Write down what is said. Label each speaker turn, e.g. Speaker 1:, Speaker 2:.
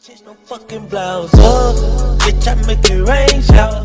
Speaker 1: Change no fucking blouse up. Bitch, I make it rain shower.